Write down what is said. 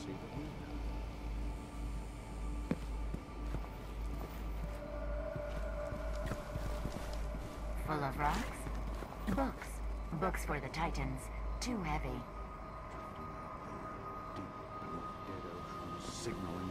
see the heat. Full of rocks? Books. Books for the Titans. Too heavy. Signaling